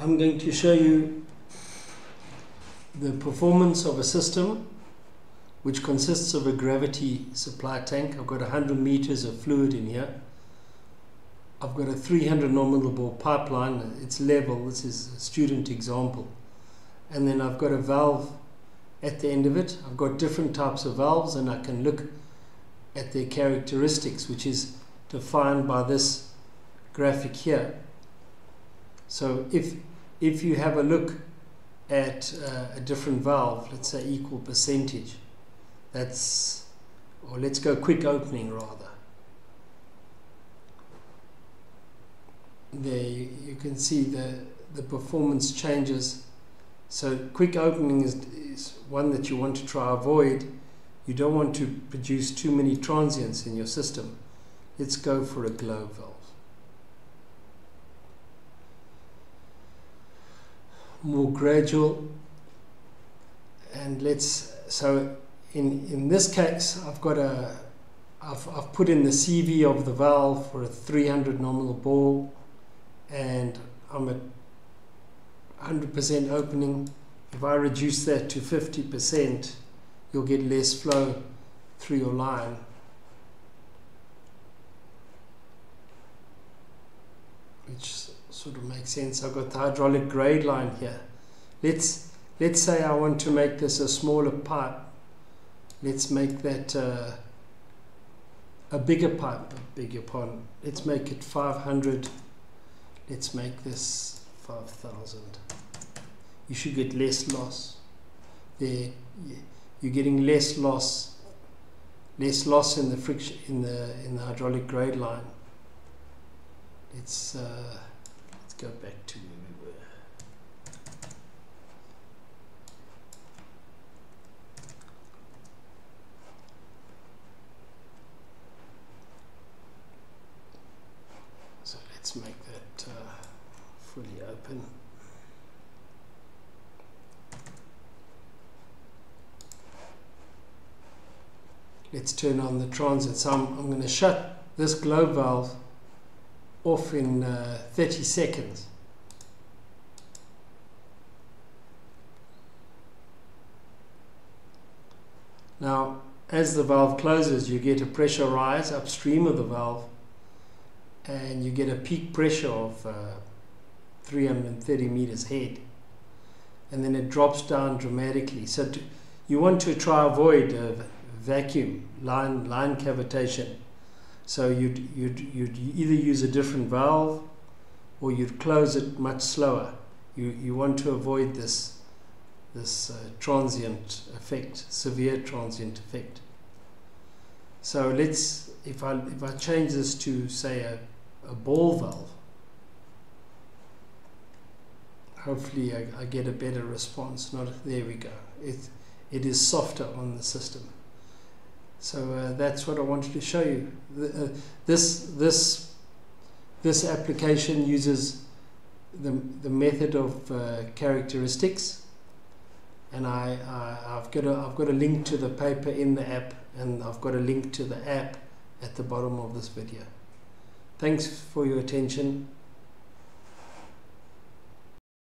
I'm going to show you the performance of a system which consists of a gravity supply tank. I've got 100 meters of fluid in here. I've got a 300 nominal bore pipeline. It's level. This is a student example. And then I've got a valve at the end of it. I've got different types of valves and I can look at their characteristics, which is defined by this graphic here. So if, if you have a look at uh, a different valve, let's say equal percentage, that's, or let's go quick opening rather. There you, can see the, the performance changes. So quick opening is, is one that you want to try avoid. You don't want to produce too many transients in your system. Let's go for a globe valve. More gradual. And let's so in in this case I've got a I've, I've put in the CV of the valve for a 300 nominal bore and I'm at 100% opening. If I reduce that to 50% you'll get less flow through your line which sort of makes sense. I've got the hydraulic grade line here. Let's let's say I want to make this a smaller pipe. Let's make that uh, a bigger pipe. Beg your pardon. Let's make it 500. Let's make this 5,000. You should get less loss. There, you're getting less loss, less loss in the friction in the in the hydraulic grade line. Let's uh, go back to where we were. So let's make that uh, fully open. Let's turn on the transient. So I'm, I'm going to shut this globe valve off in uh, 30 seconds. Now, as the valve closes, you get a pressure rise upstream of the valve and you get a peak pressure of uh, 330 meters head and then it drops down dramatically. So to, you want to try avoid uh, vacuum line line cavitation so you'd, you'd, you'd either use a different valve or you'd close it much slower. You, you want to avoid this, this uh, transient effect, severe transient effect. So let's, if I, if I change this to say a, a ball valve, hopefully I, I get a better response. Not, there we go. It, it is softer on the system. So uh, that's what I wanted to show you. The, uh, this, this, this application uses the, the method of uh, characteristics and I, I, have got a, I've got a link to the paper in the app and I've got a link to the app at the bottom of this video. Thanks for your attention.